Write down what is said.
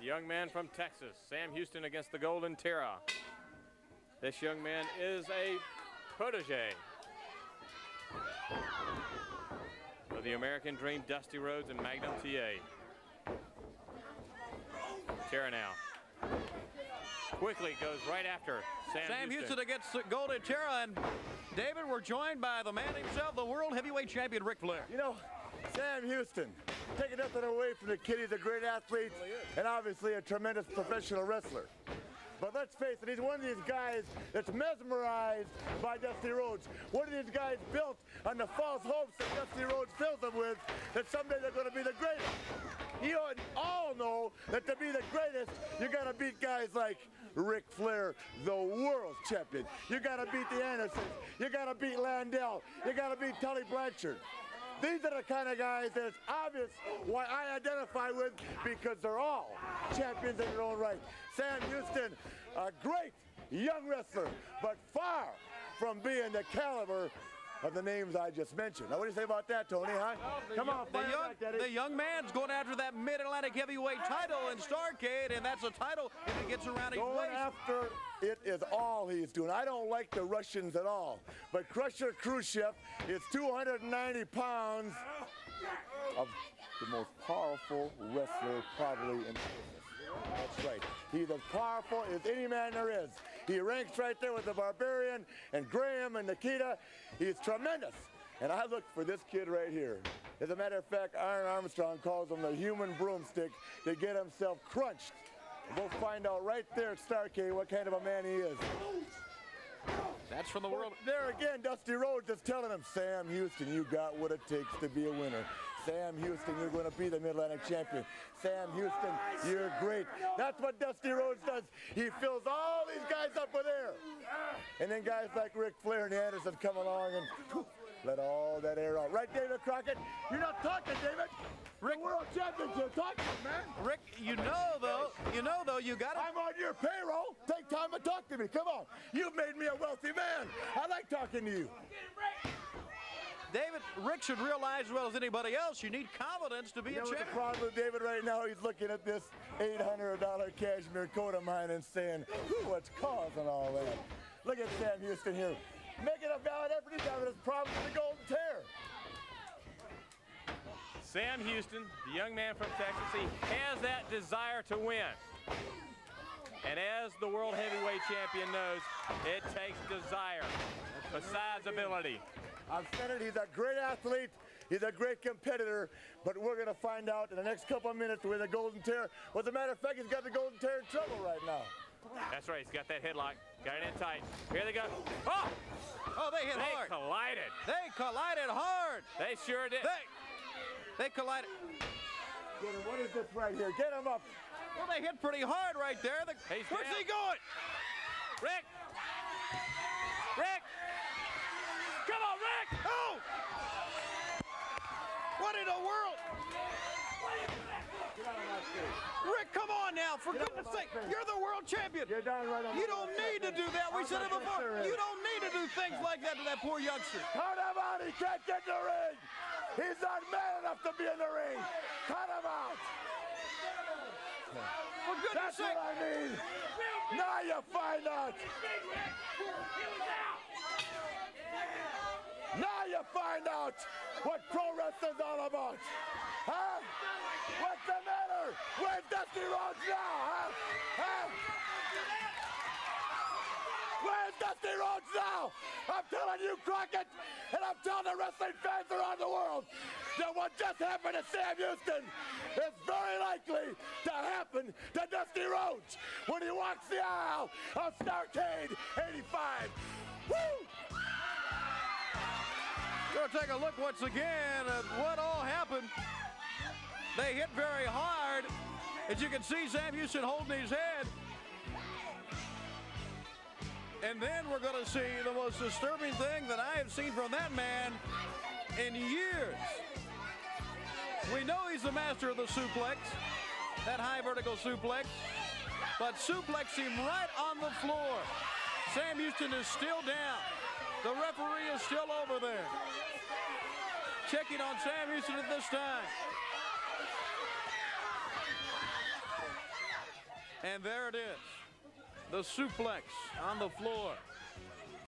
the young man from Texas, Sam Houston against the Golden Terror. This young man is a protege of the American Dream, Dusty Rhodes and Magnum TA. Terror now. Quickly goes right after Sam, Sam Houston. Houston against Golden Terror. And David, we're joined by the man himself, the world heavyweight champion, Ric Flair. You know, Sam Houston, taking nothing away from the kid, he's a great athlete and obviously a tremendous professional wrestler. But let's face it, he's one of these guys that's mesmerized by Dusty Rhodes. One of these guys built on the false hopes that Dusty Rhodes fills them with that someday they're going to be the greatest. You all know that to be the greatest, you got to beat guys like Ric Flair, the world champion. You got to beat the Andersons. You got to beat Landel. You got to beat Tully Blanchard. These are the kind of guys that it's obvious why I identify with because they're all champions in their own right. Sam Houston, a great young wrestler, but far from being the caliber of the names I just mentioned. Now, what do you say about that, Tony, huh? Come on, The young, back, the young man's going after that Mid-Atlantic heavyweight title in Starcade, and that's a title if it gets around his Going waist. after it is all he's doing. I don't like the Russians at all, but Krusher Khruschev is 290 pounds of the most powerful wrestler probably in the business. That's right. He's as powerful as any man there is. He ranks right there with the Barbarian and Graham and Nikita. He's tremendous. And I look for this kid right here. As a matter of fact, Iron Armstrong calls him the human broomstick to get himself crunched. We'll find out right there at Starcade what kind of a man he is. That's from the world. There again, Dusty Rhodes is telling him, Sam Houston, you got what it takes to be a winner. Sam Houston, you're going to be the Mid-Atlantic champion. Sam Houston, you're great. That's what Dusty Rhodes does. He fills all these guys up with air. And then guys like Ric Flair and Anderson come along and poof, let all that air out. Right, David Crockett? You're not talking, David. Ric World Championship, talking, man. Ric, you know though, you know though, you got to I'm on your payroll. Take time to talk to me. Come on. You've made me a wealthy man. I like talking to you. David, Ric should realize as well as anybody else, you need confidence to be You know a what the champion. problem with David right now? He's looking at this $800 cashmere coat of mine and saying, what's causing all that? Look at Sam Houston here. Making a valid effort. He's having his problem with the Golden Terror. Sam Houston, the young man from Texas, he has that desire to win. And as the world heavyweight champion knows, it takes desire besides ability. I've said it, he's a great athlete. He's a great competitor, but we're going to find out in the next couple of minutes where the Golden Terror. Well, as a matter of fact, he's got the Golden Terror in trouble right now. That's right, he's got that headlock. Got it in tight. Here they go. Oh! Oh, they hit They hard. They collided. They collided hard. They sure did. They, they collided. Get him. What is this right here? Get him up. Well, they hit pretty hard right there. The, He's where's down. he going? Ric! Ric! Come on, Ric! Oh! What in the world? Ric, come for goodness sake. You're the world champion. You're down right on You don't need to do that. We said it before. You don't need to do things like that to that poor youngster. Cut him out. He can't get in the ring. He's not man enough to be in the ring. Cut him out. For goodness That's sake. what I mean. Now you find out. Now you find out what pro wrestling's all about. Huh? What's the matter? Where's Dusty Rhodes now, huh? Huh? Where's Dusty Rhodes now? I'm telling you, Crockett, and I'm telling the wrestling fans around the world that what just happened to Sam Houston is very likely to happen to Dusty Rhodes when he walks the aisle of Starcade 85. Woo! Go take a look once again at what all happened. They hit very hard. As you can see, Sam Houston holding his head. And then we're going to see the most disturbing thing that I have seen from that man in years. We know he's the master of the suplex, that high vertical suplex, but suplex him right on the floor. Sam Houston is still down. The referee is still over there. Checking on Sam Houston at this time. And there it is. The suplex on the floor.